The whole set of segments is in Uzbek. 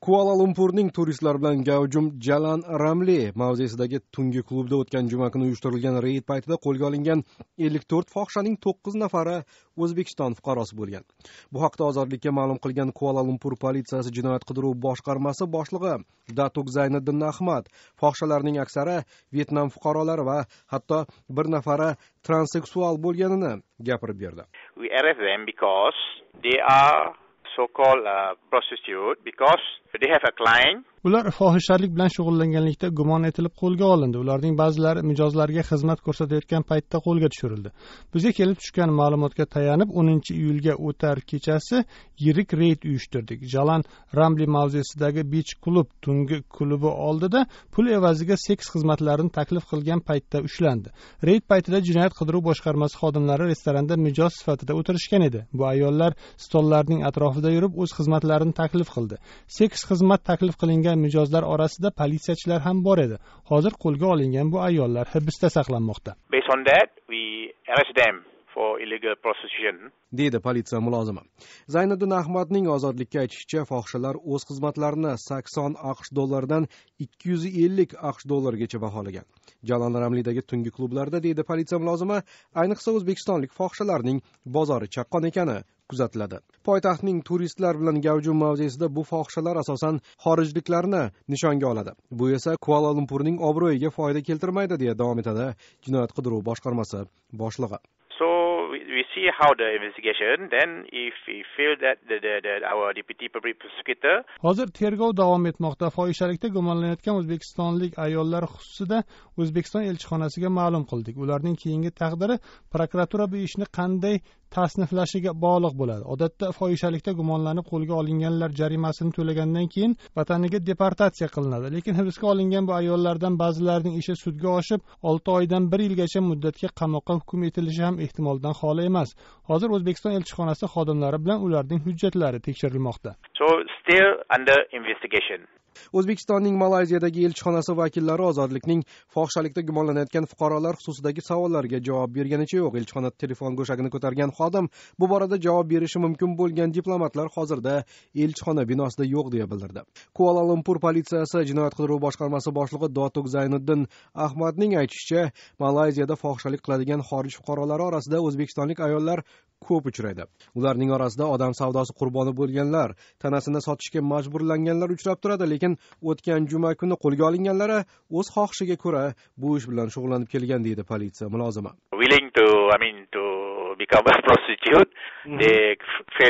kuala lumpurning turistlar bilan gavjum jalan ramli mavzesidagi tungi klubda o'tgan juma kuni uyushtirilgan reyd paytida qo'lga olingan ellik to'rt fohishaning to'qqiz nafari o'zbekiston fuqarosi bo'lgan. Bu haqda ozodlikka ma'lum qilgan kuala lumpur politsiyasi jinoyat qidiruv boshqarmasi boshlig'i datuk zayniddin ahmad fohishalarning aksari vyetnam fuqarolari va hatto bir nafari transseksual bo'lganini gapirib berdi. We arrest them because they are so-called uh, prostitute because they have a client ular fohishalik bilan shug'ullanganlikda gumon etilib qo'lga olindi. Ularning ba'zilari mijozlarga xizmat ko'rsatayotgan paytda qo'lga tushirildi. Bizga kelib tushgan ma'lumotga tayanib o'ninchi iyulga o'tar kechasi yirik reyd uyushtirdik. Jalan ramli mavzesidagi bich klub tungi klubi oldida pul evaziga seks xizmatlarini taklif qilgan paytda ushlandi. Reyd paytida jinoyat qidiruv boshqarmasi xodimlari restoranda mijoz sifatida o'tirishgan edi. Bu ayollar stollarning atrofida yurib o'z xizmatlarini taklif qildi. Seks xizmat taklif qilingan mijozlar orasida politsiyachilar ham bor edi. Hozir qo'lga olingan bu ayollar hibsda saqlanmoqda. Based on that we arrest them. For illegal prostitution deydi politsiya mulozimi? Zayniddin ahmadning ozodlikka aytishicha fohishalar o'z xizmatlarini sakson aqsh dollaridan ikki yuz ellik aqsh dollarigacha baholagan. Jalon ramlidagi tungi klublarda deydi politsiya mulozimi ayniqsa o'zbekistonlik fohishalarning bozori chaqqon ekani kuzatiladi. Poytaxtning turistlar bilan gavjum mavzesida bu fohishalar asosan xorijliklarni nishonga oladi. Bu esa kuala lumpurning obro'yiga foyda keltirmaydi deya davom etadi jinoyat qidiruv boshqarmasi boshlig'i. See how the investigation then if we feel that the, the, the, our deputy public prosecutor hozir tergov davom etmoqda. Fohishalikda gumonlanayotgan o'zbekistonlik ayollar xususida o'zbekiston elchixonasiga ma'lum qildik. Ularning keyingi taqdiri prokuratura bu ishni qanday tasniflashiga bog'liq bo'ladi. Odatda fohishalikda gumonlanib qo'lga olinganlar jarimasini to'lagandan keyin vataniga deportatsiya qilinadi. Lekin hibsga olingan bu ayollardan ba'zilarining ishi sudga oshib olti oydan bir yilgacha muddatga qamoqqa hukm etilishi ham ehtimoldan xoli emas. Hozir o'zbekiston elchixonasi xodimlari bilan ularning hujjatlari tekshirilmoqda. So still under investigation. O'zbekistonning malayziyadagi elchixonasi vakillari ozodlikning fohishalikda gumonlanayotgan fuqarolar xususidagi savollarga javob berganicha yo'q. Elchixona telefon go'shagini ko'targan xodim bu borada javob berishi mumkin bo'lgan diplomatlar hozirda elchixona binosida yo'q deya bildirdi. Kuala lumpur politsiyasi jinoyat qidiruv boshqarmasi boshlig'i dotuk zayniddin ahmadning aytishicha malayziyada fohishalik qiladigan xorij fuqarolari orasida o'zbekistonlik ayollar ko'p uchraydi. Ularning orasida odam savdosi qurboni bo'lganlar tanasini sotishga majburlanganlar uchrab turadi lekin o'tgan juma kuni qo'lga olinganlari o'z xohishiga ko'ra bu ish bilan shug'ullanib kelgan deydi politsiya mulozimi. Willing to i mean to become a prostitute they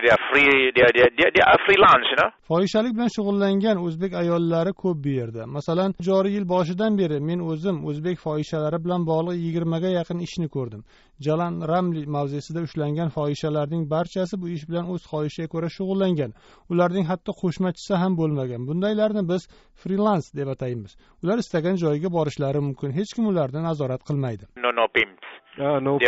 they are free they are, they are, they are freelance you know? Fohishalik bilan shug'ullangan o'zbek ayollari ko'p bu yerda masalan joriy yil boshidan beri men o'zim o'zbek fohishalari bilan bog'liq yigirmaga yaqin ishni ko'rdim. Jalan ramli mavzesida ushlangan fohishalarning barchasi bu ish bilan o'z xohishiga ko'ra shug'ullangan. Ularning hatto qo'shmachisi ham bo'lmagan. Bundaylarni biz frilans deb ataymiz. Ular istagan joyga borishlari mumkin. Hech kim ularni nazorat qilmaydi. No no pimps. Ah, no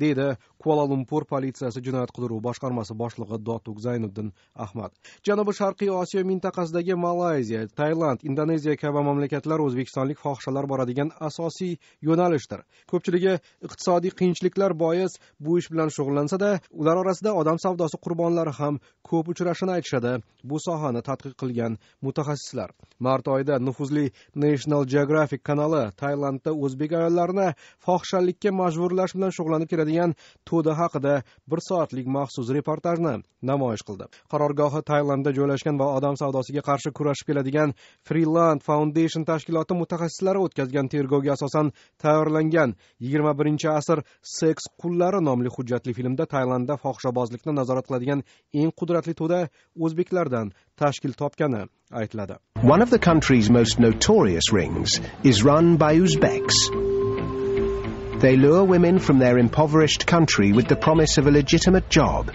deydi kuala lumpur politsiyasi jinoyat qidiruv boshqarmasi boshlig'i dotuk zayniddin ahmad. Janubi sharqiy osiyo mintaqasidagi malayziya tailand indoneziya kabi mamlakatlar o'zbekistonlik fohishalar boradigan asosiy yo'nalishdir. Ko'pchiligi iqtisodiy qiyinchiliklar bois bu ish bilan shug'ullansada ular orasida odam savdosi qurbonlari ham ko'p uchrashini aytishadi. Bu sohani tadqiq qilgan mutaxassislar. Mart oyida nufuzli national geographic kanali tailandda o'zbek ayollarini fohishalikka majburlash bilan shug'ullanib keladigan to'da haqida bir soatlik maxsus reportajni namoyish qildi qarorgohi tailandda joylashgan va odam savdosiga qarshi kurashib keladigan freeland foundation tashkiloti mutaxassislari o'tkazgan tergovga asosan tayyorlangan yigirma birinchi asr seks qullari nomli hujjatli filmda tailandda fohishabozlikni nazorat qiladigan eng qudratli to'da o'zbeklardan tashkil topgani aytiladi One of the country's most notorious rings is run by Uzbeks. They lure women from their impoverished country with the promise of a legitimate job.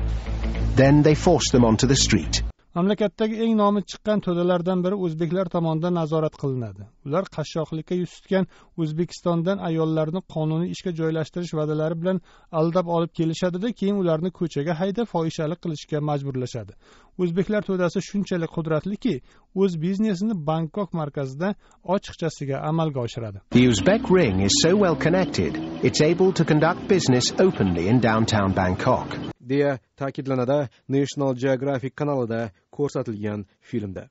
Then they force them onto the street. Mamlakatdagi eng nomi chiqqan to'dalardan biri o'zbeklar tomonidan nazorat qilinadi. Ular qashshoqlikka yuz tutgan o'zbekistondan ayollarni qonuniy ishga joylashtirish va'dalari bilan aldab olib kelishadida keyin ularni ko'chaga haydab fohishalik qilishga majburlashadi. O'zbeklar to'dasi shunchalik qudratliki o'z biznesini bangkok markazida ochiqchasiga amalga oshiradi. The Uzbek ring is so well connected, it's able to conduct business openly in downtown Bangkok. Deya ta'kidlanadi. National geographic kanalida ko'rsatilgan filmda.